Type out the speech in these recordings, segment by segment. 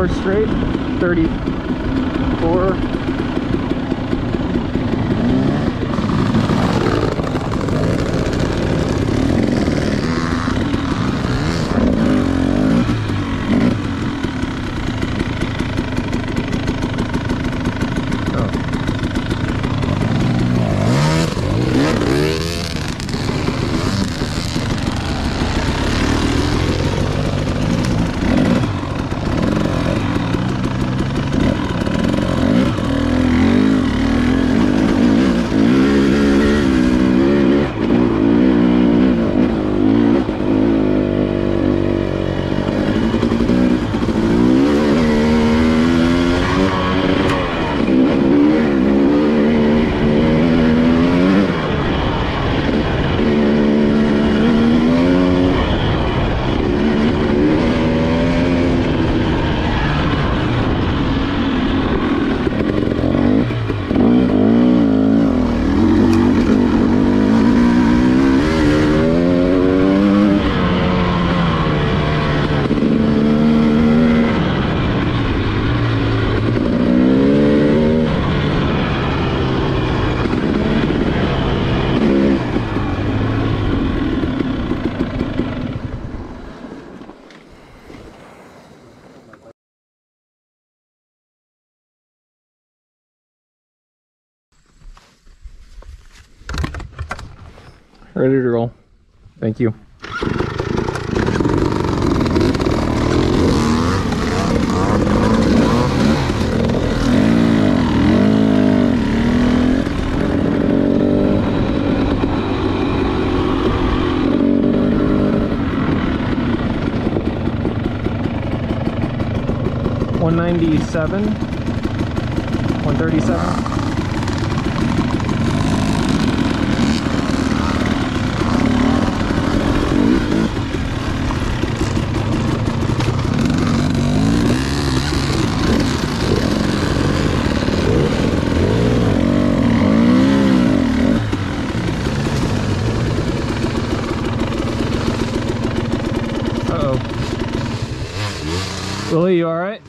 34 straight. 34. Ready to roll. Thank you. One ninety seven, one thirty seven. Uh Willie, you alright?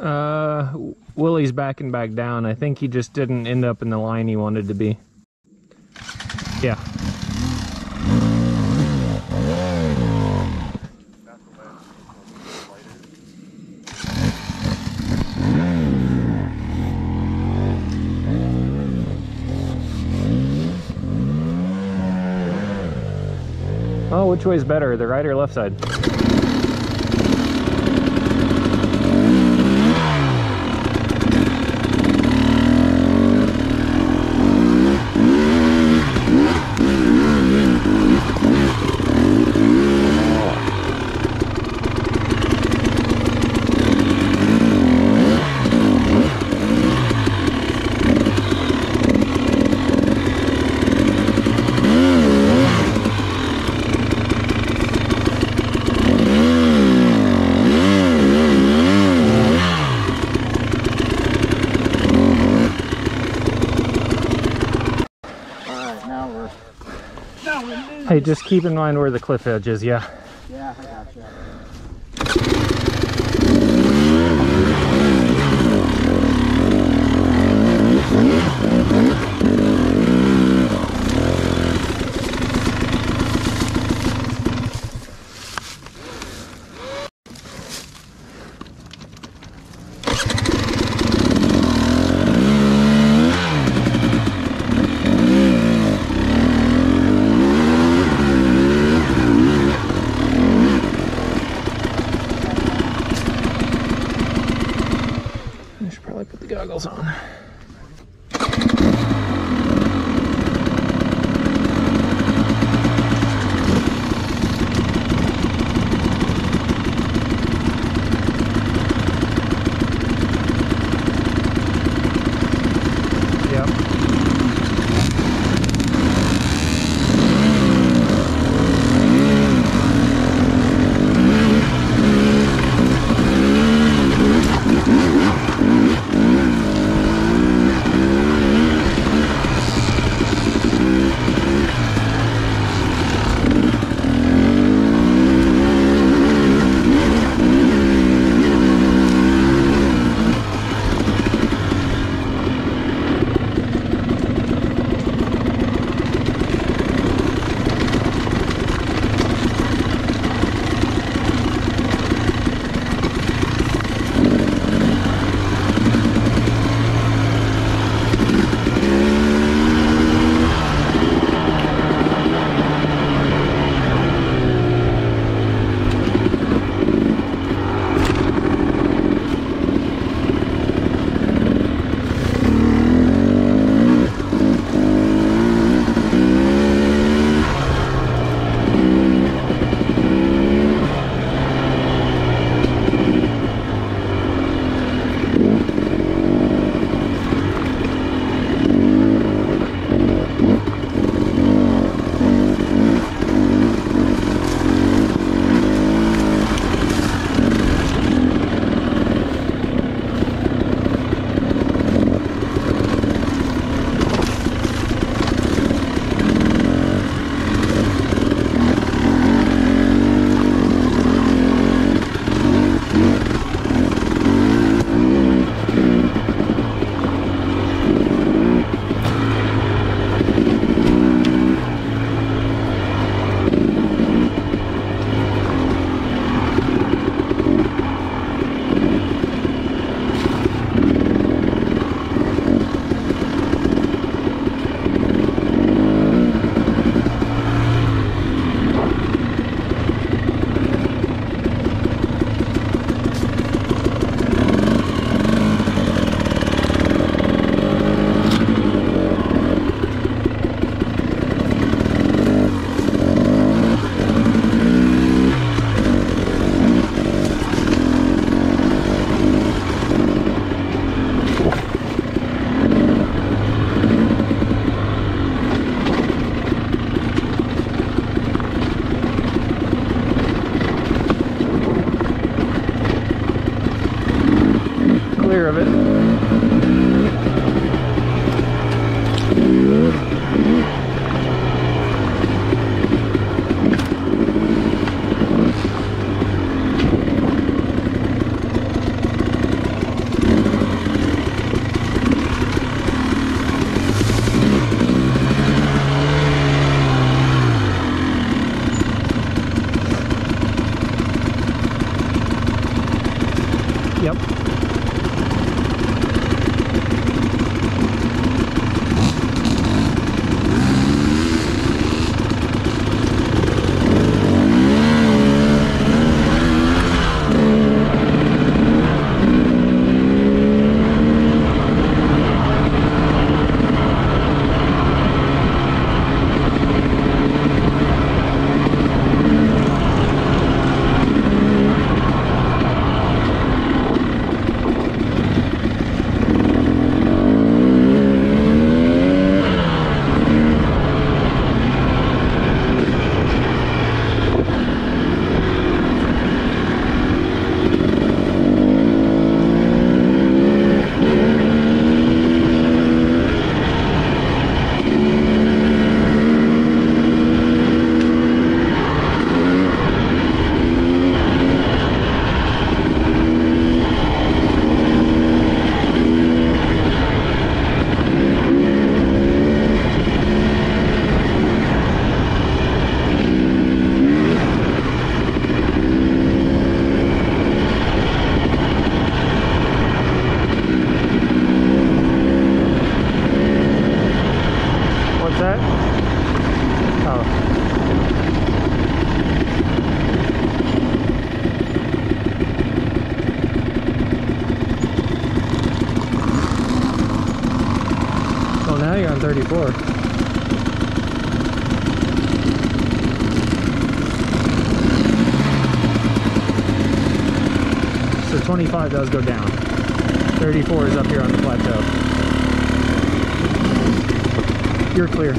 Uh, Willie's backing back down. I think he just didn't end up in the line he wanted to be. Yeah. Oh, way is better, the right or left side? Hey, just keep in mind where the cliff edge is, yeah. Yeah, I gotcha. Thank you. 25 does go down. 34 is up here on the plateau. You're clear.